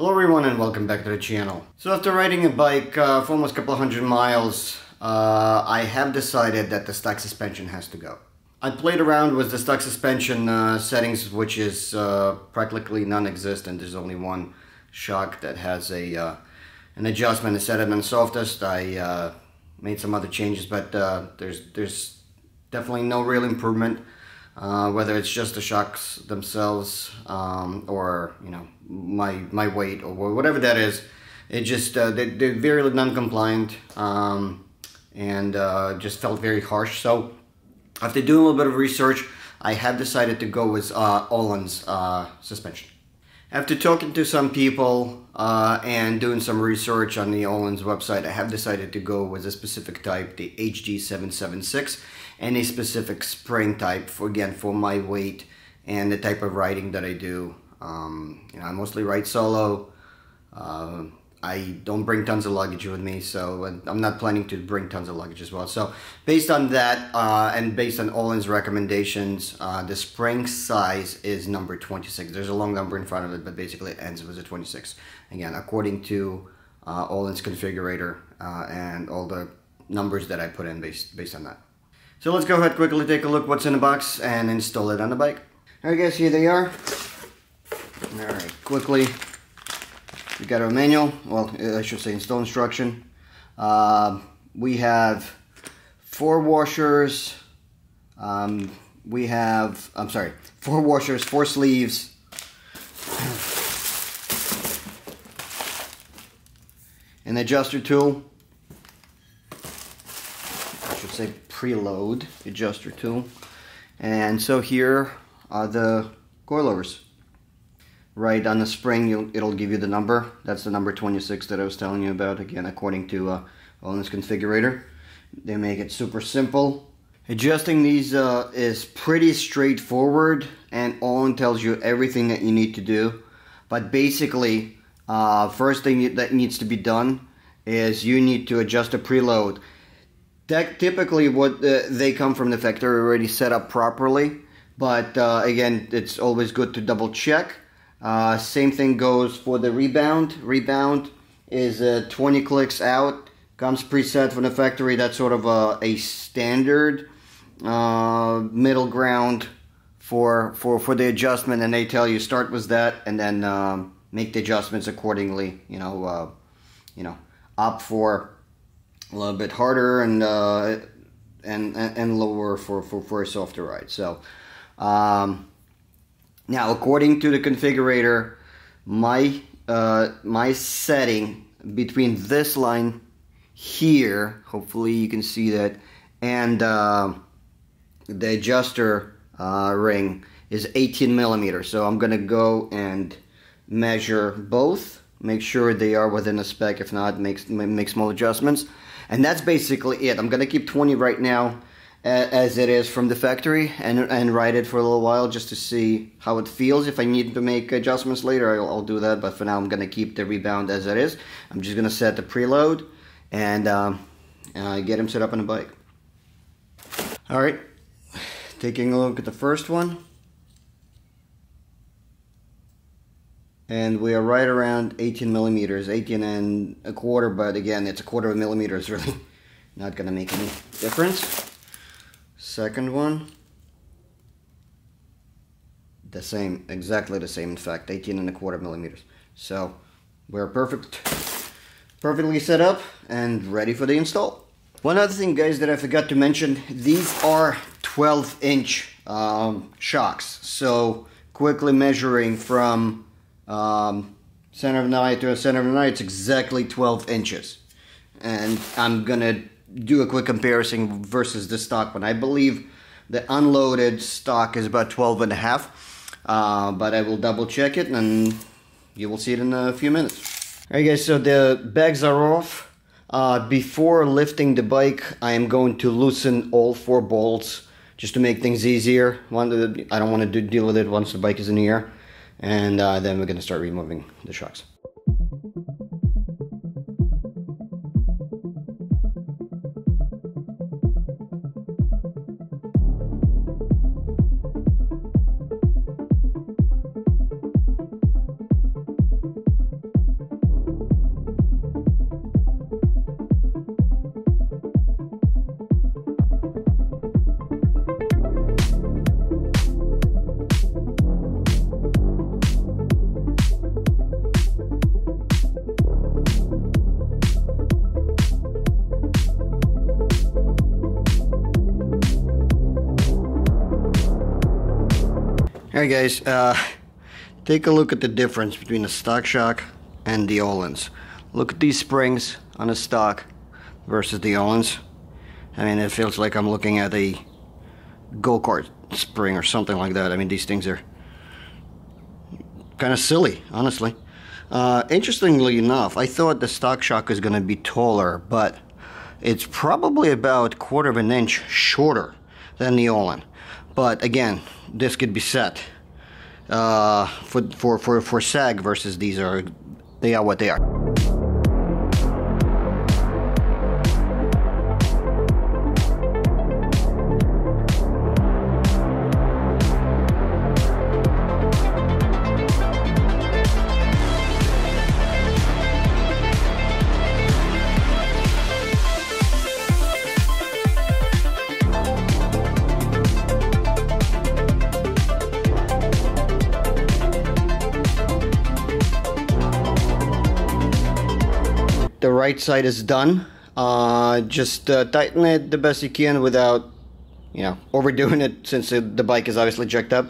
Hello everyone and welcome back to the channel. So after riding a bike uh, for almost a couple hundred miles, uh, I have decided that the stock suspension has to go. I played around with the stock suspension uh, settings which is uh, practically non-existent. There's only one shock that has a uh, an adjustment to set it on softest. I uh, made some other changes but there's, there's definitely no real improvement. Uh, whether it's just the shocks themselves um, or you know my my weight or whatever that is it just uh, they, are very non-compliant um, and uh, just felt very harsh. So after doing a little bit of research I have decided to go with uh, Öhlins uh, suspension. After talking to some people uh, and doing some research on the Öhlins website, I have decided to go with a specific type, the HD776, and a specific spring type, for again, for my weight and the type of riding that I do. Um, you know, I mostly ride solo. Uh, I don't bring tons of luggage with me, so I'm not planning to bring tons of luggage as well. So based on that, uh, and based on Öhlins recommendations, uh, the spring size is number 26. There's a long number in front of it, but basically it ends with a 26. Again, according to uh, Öhlins configurator uh, and all the numbers that I put in based, based on that. So let's go ahead quickly take a look what's in the box and install it on the bike. Alright guys, here they are. Alright, quickly we got our manual, well, I should say install instruction. Uh, we have four washers. Um, we have, I'm sorry, four washers, four sleeves. An adjuster tool. I should say preload adjuster tool. And so here are the coilovers right on the spring it'll give you the number. That's the number 26 that I was telling you about again according to uh, Öhlins configurator. They make it super simple. Adjusting these uh, is pretty straightforward and Öhlins tells you everything that you need to do. But basically uh, first thing that needs to be done is you need to adjust the preload that typically what uh, they come from the factory already set up properly but uh, again it's always good to double check uh, same thing goes for the rebound. Rebound is uh, 20 clicks out. Comes preset from the factory. That's sort of a, a standard uh, middle ground for, for, for the adjustment. And they tell you start with that and then um, make the adjustments accordingly. You know, uh, you know, up for a little bit harder and uh, and and lower for, for, for a softer ride. So um, now, according to the configurator, my uh, my setting between this line here, hopefully you can see that, and uh, the adjuster uh, ring is 18 millimeters. So I'm gonna go and measure both, make sure they are within the spec. If not, make make small adjustments, and that's basically it. I'm gonna keep 20 right now as it is from the factory and, and ride it for a little while just to see how it feels. If I need to make adjustments later, I'll, I'll do that. But for now, I'm going to keep the rebound as it is. I'm just going to set the preload and um, uh, get him set up on the bike. All right, taking a look at the first one. And we are right around 18 millimeters, 18 and a quarter, but again, it's a quarter of a millimeter is really not to make any difference. Second one, the same, exactly the same in fact, 18 and a quarter millimeters. So we're perfect, perfectly set up and ready for the install. One other thing guys that I forgot to mention, these are 12 inch um, shocks. So quickly measuring from um, center of the eye to center of the eye, it's exactly 12 inches. And I'm gonna do a quick comparison versus the stock one. I believe the unloaded stock is about 12 and a half, uh, but I will double check it and you will see it in a few minutes. Alright guys, so the bags are off. Uh, before lifting the bike, I am going to loosen all four bolts just to make things easier. One, I don't want to do, deal with it once the bike is in the air. And uh, then we're going to start removing the shocks. Alright guys, uh, take a look at the difference between the stock shock and the Öhlins. Look at these springs on the stock versus the Öhlins. I mean, it feels like I'm looking at a go-kart spring or something like that. I mean, these things are kind of silly, honestly. Uh, interestingly enough, I thought the stock shock was going to be taller, but it's probably about quarter of an inch shorter than the Öhlin. But again, this could be set uh, for, for, for, for sag versus these are, they are what they are. Right side is done. Uh, just uh, tighten it the best you can without, you know, overdoing it since the bike is obviously jacked up.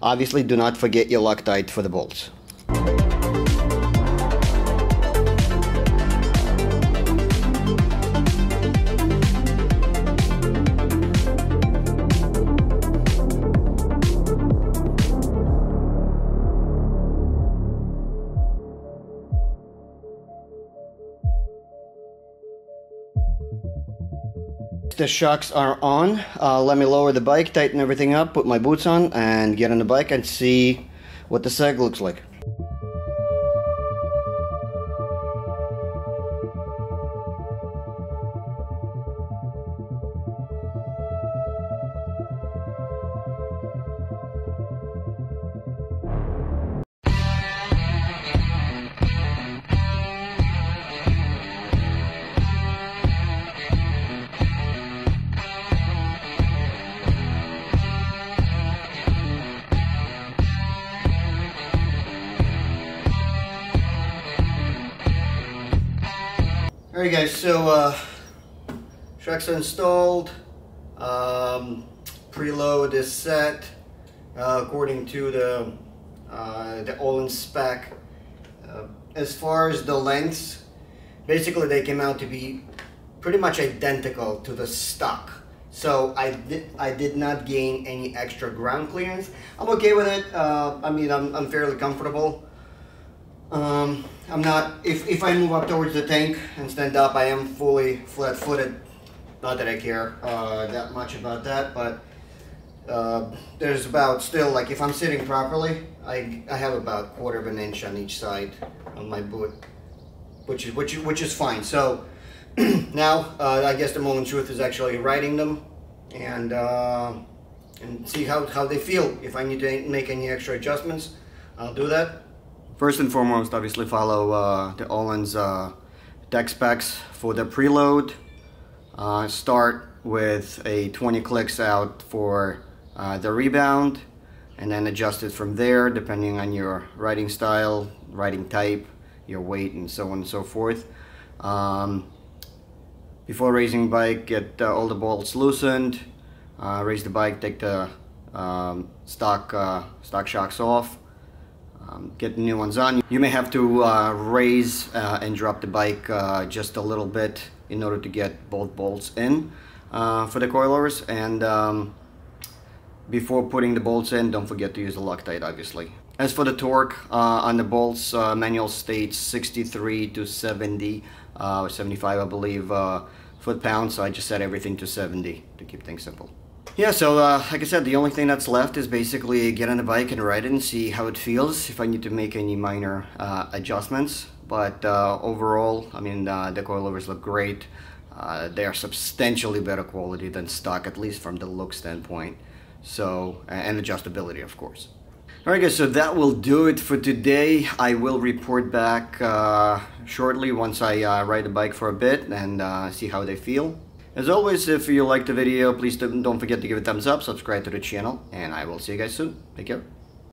Obviously, do not forget your Loctite for the bolts. The shocks are on. Uh, let me lower the bike, tighten everything up, put my boots on, and get on the bike and see what the sag looks like. Alright guys, so uh, are installed, um, preload is set uh, according to the, uh, the Öhlins spec. Uh, as far as the lengths, basically they came out to be pretty much identical to the stock. So I did, I did not gain any extra ground clearance. I'm okay with it. Uh, I mean, I'm, I'm fairly comfortable. Um, I'm not, if, if I move up towards the tank and stand up, I am fully flat-footed. Not that I care uh, that much about that, but uh, there's about still, like if I'm sitting properly, I, I have about quarter of an inch on each side on my boot, which is, which, which is fine. So now, uh, I guess the moment truth is actually riding them and, uh, and see how, how they feel. If I need to make any extra adjustments, I'll do that. First and foremost, obviously follow uh, the Öhlins uh, deck specs for the preload. Uh, start with a 20 clicks out for uh, the rebound and then adjust it from there depending on your riding style, riding type, your weight and so on and so forth. Um, before raising bike, get uh, all the bolts loosened, uh, raise the bike, take the um, stock, stock shocks off, um, get new ones on. You may have to uh, raise uh, and drop the bike uh, just a little bit in order to get both bolts in uh, for the coilovers and um, before putting the bolts in don't forget to use the Loctite obviously. As for the torque uh, on the bolts uh, manual states 63 to 70 75 I believe foot-pounds so I just set everything to 70 to keep things simple. Yeah, so uh, like I said, the only thing that's left is basically get on the bike and ride it and see how it feels, if I need to make any minor uh, adjustments. But uh, overall, I mean, uh, the coilovers look great. Uh, they are substantially better quality than stock, at least from the look standpoint. So, and adjustability, of course. Alright guys, so that will do it for today. I will report back uh, shortly once I ride the bike for a bit and see how they feel. As always, if you liked the video, please don't forget to give it a thumbs up, subscribe to the channel, and I will see you guys soon. Take care.